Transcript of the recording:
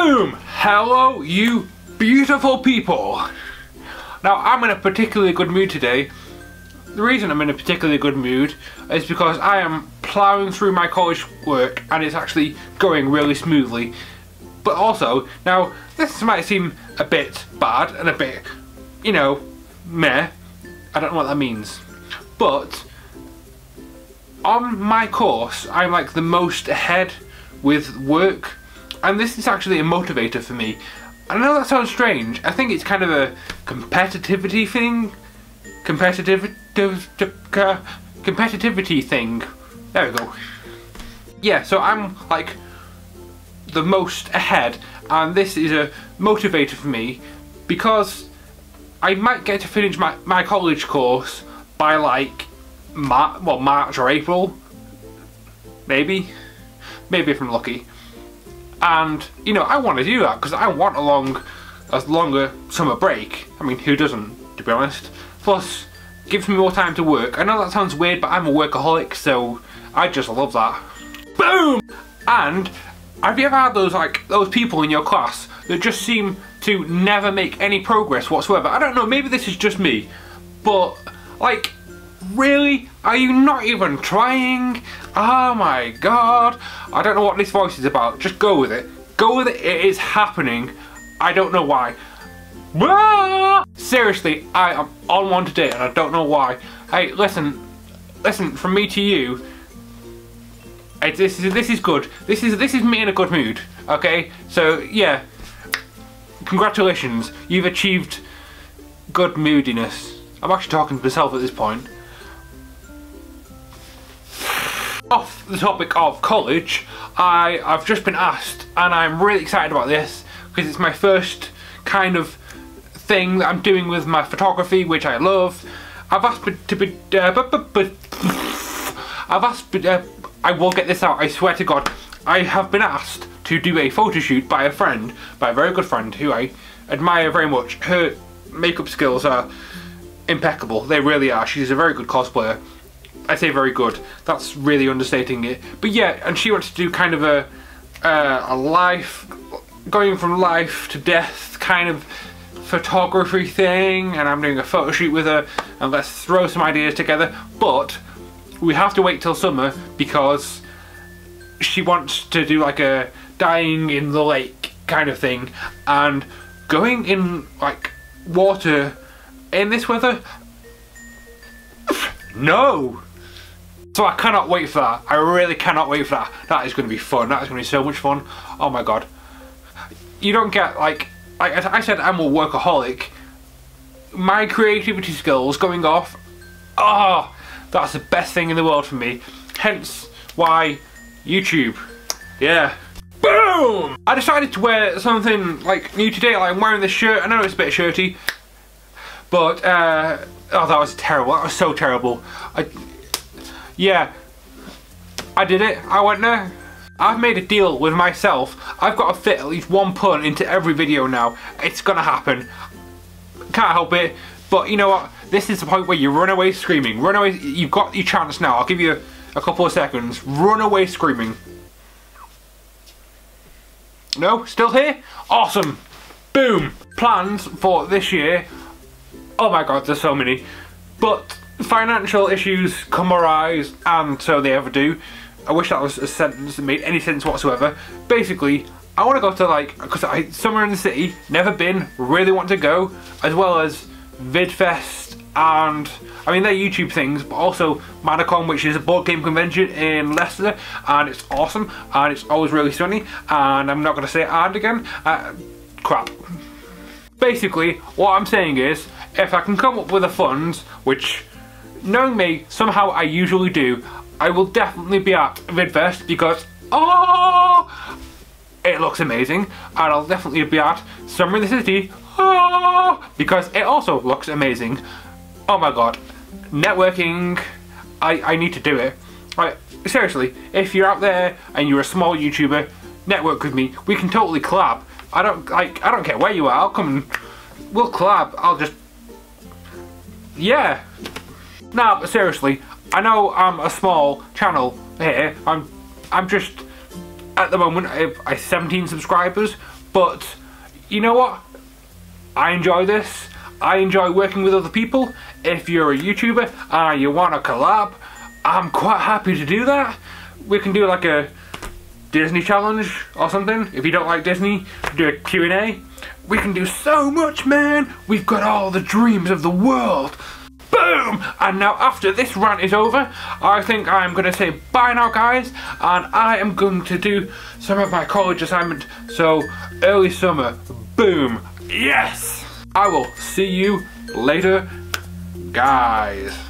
Boom! Hello, you beautiful people! Now, I'm in a particularly good mood today. The reason I'm in a particularly good mood is because I am ploughing through my college work and it's actually going really smoothly. But also, now, this might seem a bit bad and a bit, you know, meh. I don't know what that means. But, on my course, I'm like the most ahead with work and this is actually a motivator for me. I know that sounds strange. I think it's kind of a competitivity thing. Competitive, competitivity thing. There we go. Yeah, so I'm like the most ahead, and this is a motivator for me because I might get to finish my, my college course by like Mar well, March or April. Maybe. Maybe if I'm lucky and you know I want to do that because I want a long, a longer summer break. I mean, who doesn't, to be honest? Plus, gives me more time to work. I know that sounds weird, but I'm a workaholic, so I just love that. Boom! And have you ever had those like those people in your class that just seem to never make any progress whatsoever? I don't know, maybe this is just me, but like Really? Are you not even trying? Oh my god. I don't know what this voice is about. Just go with it. Go with it. It is happening. I don't know why. Seriously, I am on one today and I don't know why. Hey, listen. Listen, from me to you. This is this is good. This is this is me in a good mood. Okay? So, yeah. Congratulations. You've achieved good moodiness. I'm actually talking to myself at this point. Off the topic of college, I, I've just been asked and I'm really excited about this because it's my first kind of thing that I'm doing with my photography which I love. I've asked to be, uh, but, but, I've asked, uh, I will get this out, I swear to God. I have been asked to do a photo shoot by a friend, by a very good friend who I admire very much. Her makeup skills are impeccable, they really are. She's a very good cosplayer I say very good. That's really understating it. But yeah, and she wants to do kind of a uh, a life, going from life to death kind of photography thing, and I'm doing a photo shoot with her, and let's throw some ideas together. But we have to wait till summer because she wants to do like a dying in the lake kind of thing, and going in like water in this weather. No! So I cannot wait for that. I really cannot wait for that. That is going to be fun. That is going to be so much fun. Oh my god. You don't get, like, like I said, I'm a workaholic. My creativity skills going off, oh, that's the best thing in the world for me. Hence why YouTube. Yeah. Boom! I decided to wear something like new today. Like I'm wearing this shirt. I know it's a bit shirty, but uh, oh, that was terrible. That was so terrible. I, yeah, I did it. I went there. I've made a deal with myself. I've got to fit at least one pun into every video now. It's gonna happen. Can't help it. But you know what? This is the point where you run away screaming. Run away. You've got your chance now. I'll give you a, a couple of seconds. Run away screaming. No? Still here? Awesome. Boom. Plans for this year. Oh my god, there's so many. But financial issues come arise, and so they ever do. I wish that was a sentence that made any sense whatsoever. Basically, I want to go to like, because I Summer in the City, never been, really want to go, as well as VidFest and, I mean they're YouTube things, but also ManorCon, which is a board game convention in Leicester, and it's awesome, and it's always really sunny, and I'm not going to say and again, uh, crap. Basically, what I'm saying is, if I can come up with the funds, which knowing me, somehow I usually do, I will definitely be at VidFest because, oh, it looks amazing. And I'll definitely be at Summer in the City, oh, because it also looks amazing. Oh my god. Networking, I, I need to do it. Right, seriously, if you're out there and you're a small YouTuber, network with me. We can totally collab. I don't like I don't care where you are, I'll come and we'll collab. I'll just Yeah. Now, but seriously, I know I'm a small channel here. I'm, I'm just at the moment I have 17 subscribers, But you know what? I enjoy this. I enjoy working with other people. If you're a YouTuber and you want to collab, I'm quite happy to do that. We can do like a Disney challenge or something. If you don't like Disney, do a Q&A. We can do so much, man. We've got all the dreams of the world. Boom! And now after this rant is over, I think I'm going to say bye now, guys. And I am going to do some of my college assignment. So, early summer. Boom. Yes! I will see you later, guys.